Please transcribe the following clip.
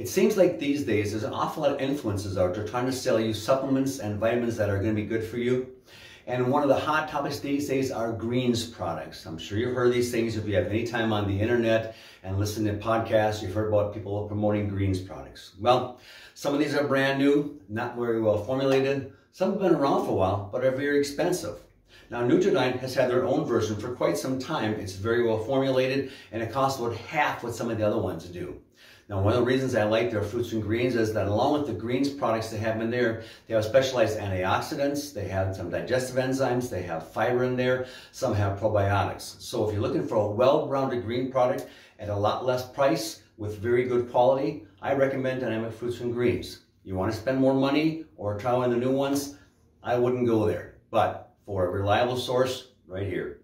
It seems like these days there's an awful lot of influences out there trying to sell you supplements and vitamins that are going to be good for you. And one of the hot topics these days are greens products. I'm sure you've heard these things if you have any time on the internet and listen to podcasts, you've heard about people promoting greens products. Well, some of these are brand new, not very well formulated. Some have been around for a while, but are very expensive. Now, NutriDyn has had their own version for quite some time. It's very well formulated and it costs about half what some of the other ones do. Now, one of the reasons I like their fruits and greens is that along with the greens products they have in there, they have specialized antioxidants, they have some digestive enzymes, they have fiber in there, some have probiotics. So if you're looking for a well-rounded green product at a lot less price with very good quality, I recommend Dynamic Fruits and Greens. You want to spend more money or try one of the new ones? I wouldn't go there. But for a reliable source, right here.